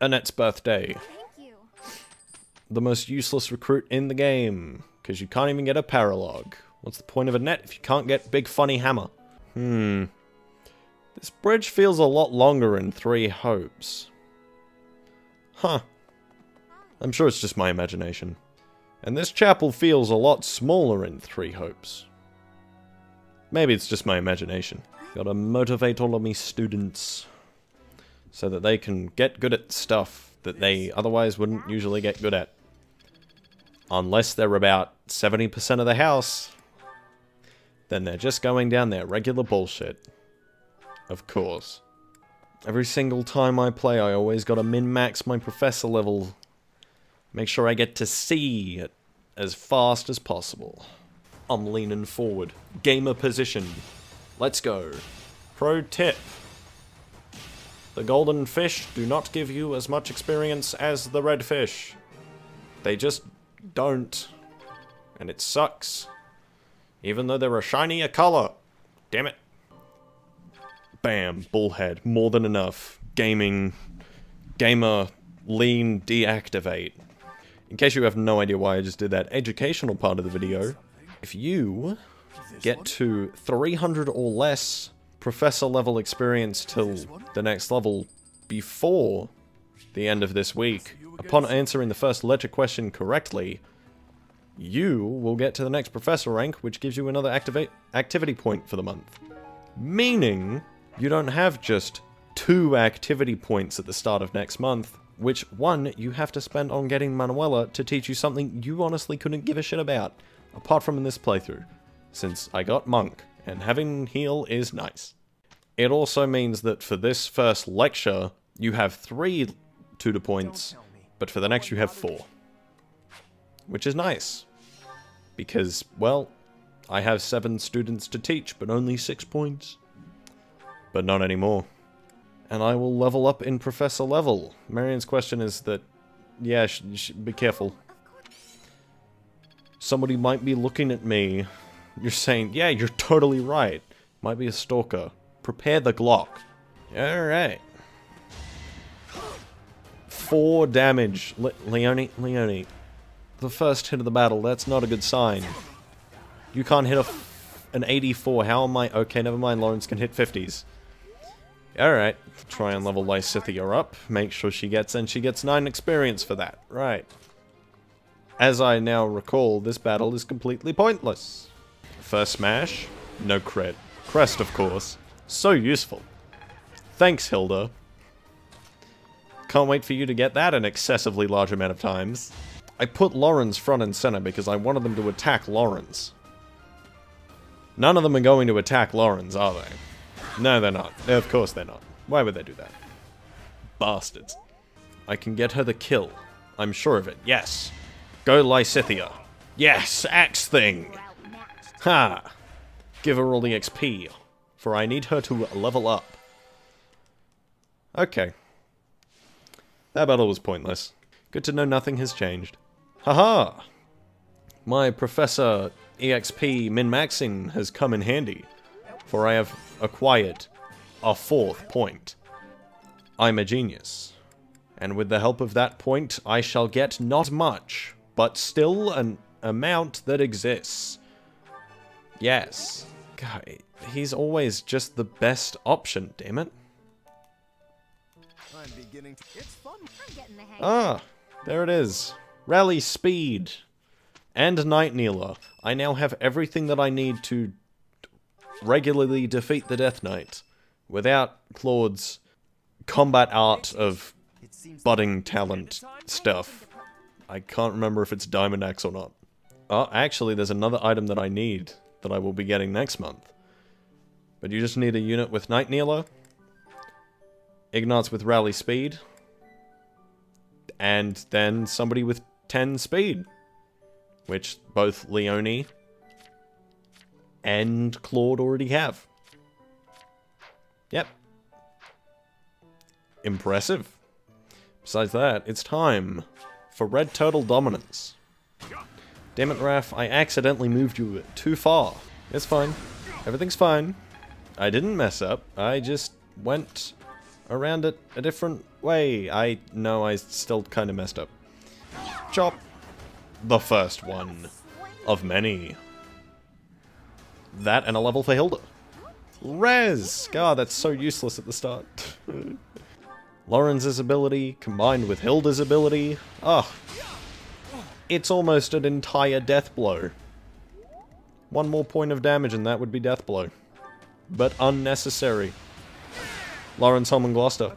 Annette's birthday. Thank you. The most useless recruit in the game. Because you can't even get a paralog. What's the point of Annette if you can't get Big Funny Hammer? Hmm. This bridge feels a lot longer in Three Hopes. Huh. I'm sure it's just my imagination. And this chapel feels a lot smaller in Three Hopes. Maybe it's just my imagination. Gotta motivate all of me students so that they can get good at stuff that they otherwise wouldn't usually get good at. Unless they're about 70% of the house, then they're just going down their regular bullshit. Of course. Every single time I play, I always gotta min-max my professor level. Make sure I get to C it as fast as possible. I'm leaning forward. Gamer position. Let's go. Pro tip. The golden fish do not give you as much experience as the red fish. They just don't. And it sucks. Even though they're a shinier color. Damn it. Bam, bullhead, more than enough. Gaming, gamer, lean, deactivate. In case you have no idea why I just did that educational part of the video, if you get to 300 or less professor level experience till the next level before the end of this week, upon answering the first ledger question correctly, you will get to the next professor rank, which gives you another activate activity point for the month. Meaning, you don't have just two activity points at the start of next month, which one you have to spend on getting Manuela to teach you something you honestly couldn't give a shit about, apart from in this playthrough, since I got Monk, and having heal is nice. It also means that for this first lecture, you have three tutor points, but for the next you have four. Which is nice. Because, well, I have seven students to teach, but only six points. But not anymore. And I will level up in professor level. Marion's question is that, yeah, sh sh be careful. Somebody might be looking at me. You're saying, yeah, you're totally right. Might be a stalker. Prepare the Glock. Alright. Four damage. Le Leonie, Leonie. The first hit of the battle, that's not a good sign. You can't hit a an 84. How am I? Okay, never mind. Lorenz can hit 50s. Alright. Try and level Lysithea up. Make sure she gets, and she gets 9 experience for that. Right. As I now recall, this battle is completely pointless. First smash, no crit. Crest, of course. So useful. Thanks, Hilda. Can't wait for you to get that an excessively large amount of times. I put Lorenz front and center because I wanted them to attack Lorenz. None of them are going to attack Lorenz, are they? No, they're not. Of course they're not. Why would they do that? Bastards. I can get her the kill. I'm sure of it. Yes. Go Lysithea. Yes, axe thing. Ha. Give her all the XP, for I need her to level up. Okay. That battle was pointless. Good to know nothing has changed. Haha! -ha! My Professor EXP min-maxing has come in handy, for I have acquired a fourth point. I'm a genius, and with the help of that point I shall get not much, but still an amount that exists. Yes. God, he's always just the best option, damn it. I'm beginning to... It's fun. I'm getting the hang. Ah, there it is. Rally speed. And Knightkneeler. I now have everything that I need to regularly defeat the Death Knight. Without Claude's combat art of budding talent stuff. I can't remember if it's Diamond Axe or not. Oh, actually, there's another item that I need that I will be getting next month. But you just need a unit with Knightkneeler, Ignatz with Rally Speed, and then somebody with 10 speed. Which both Leonie and Claude already have. Yep. Impressive. Besides that, it's time for Red Turtle Dominance. Damn it, Raph, I accidentally moved you too far. It's fine. Everything's fine. I didn't mess up. I just went around it a different way. I know I still kind of messed up. Chop. The first one of many. That and a level for Hilda. Res! God, that's so useless at the start. Lorenz's ability combined with Hilda's ability. Oh, it's almost an entire death blow. One more point of damage and that would be death blow. But unnecessary. Lorenz Hellman Gloucester.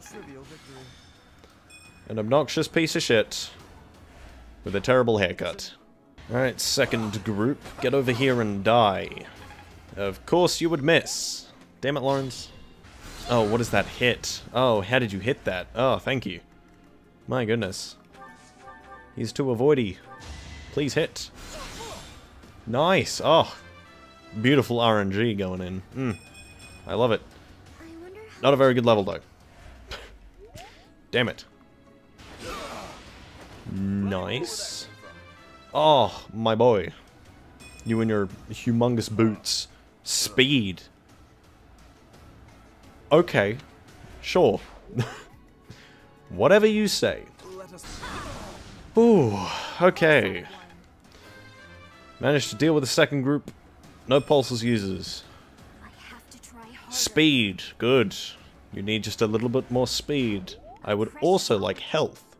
An obnoxious piece of shit. With a terrible haircut. Alright, second group. Get over here and die. Of course you would miss. Damn it, Lorenz. Oh, what is that hit? Oh, how did you hit that? Oh, thank you. My goodness. He's too avoidy. Please hit. Nice. Oh, beautiful RNG going in. Mm. I love it. Not a very good level, though. Damn it. Nice. Oh, my boy. You and your humongous boots. Speed. Okay. Sure. Whatever you say. Ooh, okay. Managed to deal with the second group. No pulses users. Speed. Good. You need just a little bit more speed. I would also like health.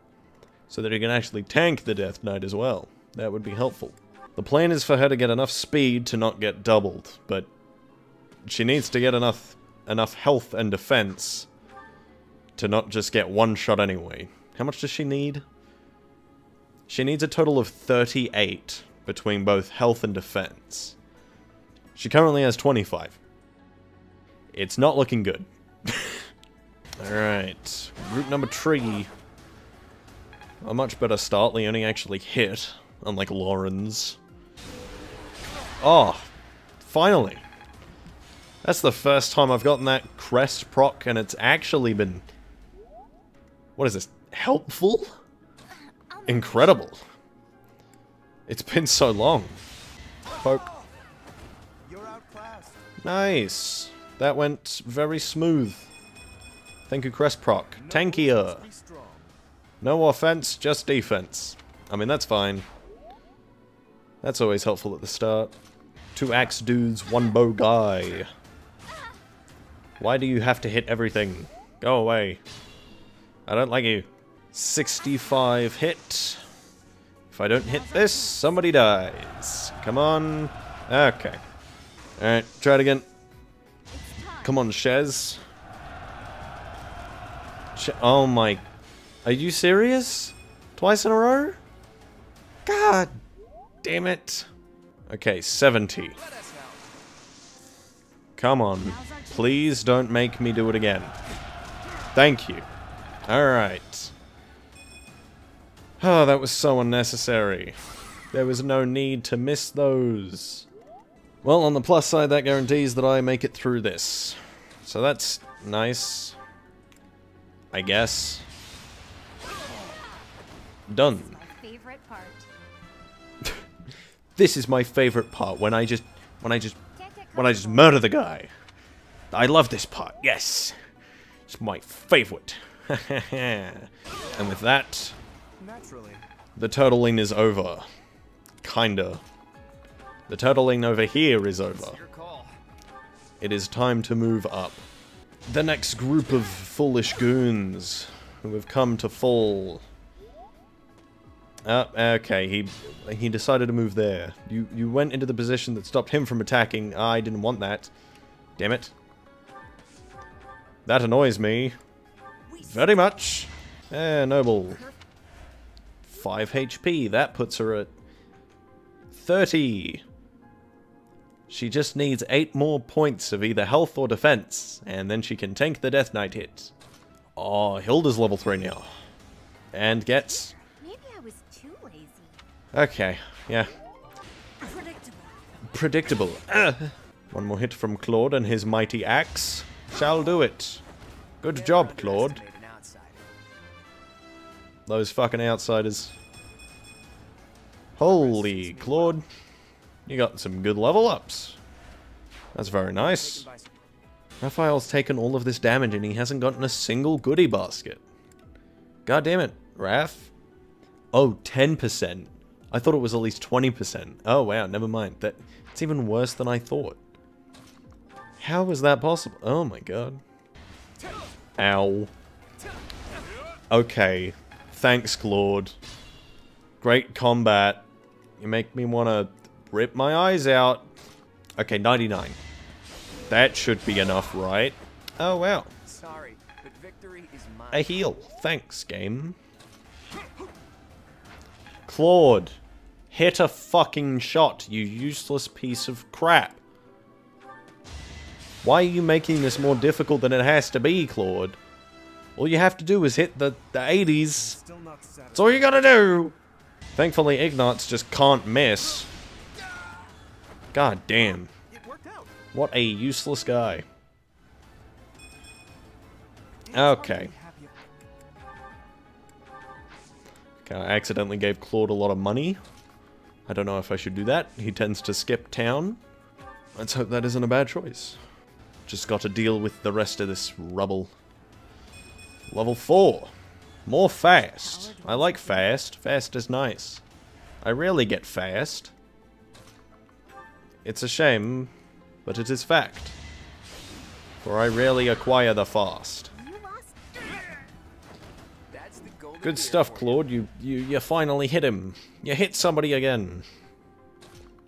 So that you can actually tank the Death Knight as well. That would be helpful. The plan is for her to get enough speed to not get doubled, but she needs to get enough enough health and defense to not just get one shot anyway. How much does she need? She needs a total of 38 between both health and defense. She currently has 25. It's not looking good. Alright, group number three. A much better start, they only actually hit, unlike Lorenz. Oh, ah, finally. That's the first time I've gotten that crest proc, and it's actually been... What is this? Helpful? Incredible. It's been so long. Poke. Nice. That went very smooth. Thank you, Crest. Tankier. No offense, just defense. I mean, that's fine. That's always helpful at the start. Two axe dudes, one bow guy. Why do you have to hit everything? Go away. I don't like you. 65 hit. If I don't hit this, somebody dies. Come on. Okay. Alright, try it again. Come on, Shez. Sh oh my... Are you serious? Twice in a row? God damn it. Okay, 70. Come on. Please don't make me do it again. Thank you. Alright. Oh, that was so unnecessary. There was no need to miss those. Well, on the plus side, that guarantees that I make it through this. So that's nice. I guess. Done. this is my favorite part, when I just... When I just... When I just murder the guy. I love this part, yes. It's my favorite. and with that, Naturally. the turtling is over. Kinda. The turtling over here is over. It is time to move up. The next group of foolish goons who have come to fall. Uh, okay, he he decided to move there. You you went into the position that stopped him from attacking. I didn't want that. Damn it. That annoys me. Very much. Eh, noble. 5 HP. That puts her at 30. She just needs 8 more points of either health or defense, and then she can tank the Death Knight hit. Oh, Hilda's level 3 now. And gets... Maybe I was too lazy. Okay, yeah. Predictable. Predictable. Uh. One more hit from Claude and his mighty axe shall do it. Good job, Claude. Those fucking outsiders. Holy, Claude. You got some good level ups. That's very nice. Raphael's taken all of this damage and he hasn't gotten a single goodie basket. God damn it, Raph. Oh, 10%. I thought it was at least 20%. Oh, wow, never mind. That It's even worse than I thought. How is that possible? Oh my god. Ow. Okay. Thanks, Claude. Great combat. You make me want to rip my eyes out. Okay, 99. That should be enough, right? Oh, wow. Sorry, but victory is mine. A heal. Thanks, game. Claude. Hit a fucking shot, you useless piece of crap. Why are you making this more difficult than it has to be, Claude? All you have to do is hit the, the 80s. Still not satisfied. That's all you gotta do! Thankfully, Ignatz just can't miss. God damn. It worked out. What a useless guy. It's hard to Okay. Okay, I accidentally gave Claude a lot of money. I don't know if I should do that. He tends to skip town. Let's hope that isn't a bad choice. Just got to deal with the rest of this rubble. Level 4. More fast. I like fast. Fast is nice. I rarely get fast. It's a shame, but it is fact. For I rarely acquire the fast. Good stuff. Claude. You, you you finally hit him. You hit somebody again.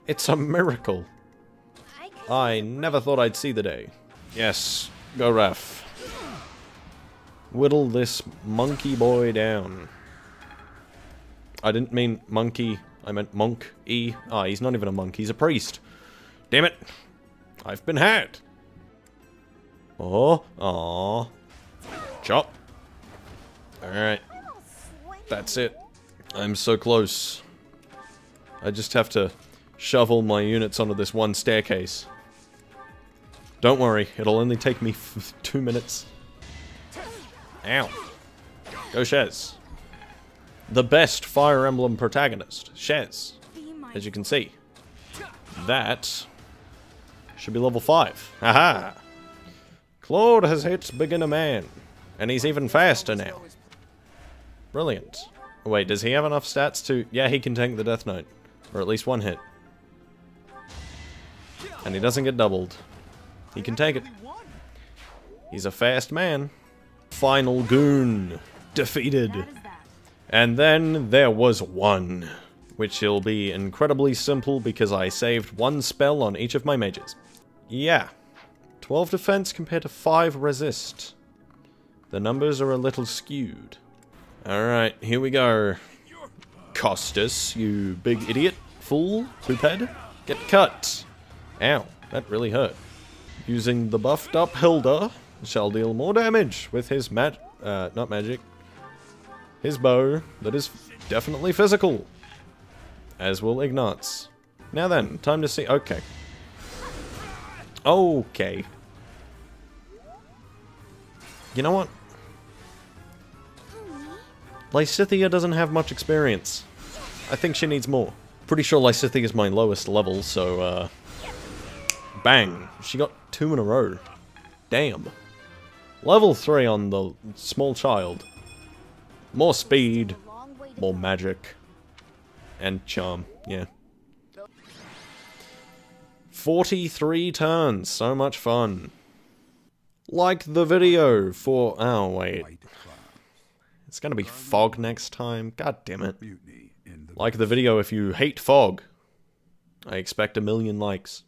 It's a miracle. I never thought I'd see the day. Yes, go ref. Whittle this monkey boy down. I didn't mean monkey, I meant monk. E. Ah, he's not even a monk, he's a priest. Damn it. I've been had. Oh, aw. Chop. Alright. That's it. I'm so close. I just have to shovel my units onto this one staircase. Don't worry, it'll only take me two minutes. Ow. Go Shez. The best Fire Emblem protagonist, Shez. As you can see. That should be level 5. Haha! Claude has hit Beginner Man. And he's even faster now. Brilliant. Wait, does he have enough stats to... Yeah, he can tank the Death Note. Or at least one hit. And he doesn't get doubled. He can take it. He's a fast man. Final Goon. Defeated. And then there was one. Which will be incredibly simple because I saved one spell on each of my mages. Yeah. 12 defense compared to 5 resist. The numbers are a little skewed. Alright, here we go. Kostas, you big idiot. Fool. Poophead. Get cut. Ow, that really hurt. Using the buffed up Hilda, shall deal more damage with his mag- uh, not magic, his bow that is definitely physical. As will Ignatz. Now then, time to see. Okay. Okay. You know what? Lysithea doesn't have much experience. I think she needs more. Pretty sure Lysithea is my lowest level, so, uh... Bang! She got two in a row. Damn. Level 3 on the small child. More speed, more magic, and charm, yeah. 43 turns, so much fun. Like the video for... Oh, wait. It's gonna be fog next time. God damn it. Mutiny in the Like the video if you hate fog. I expect a million likes.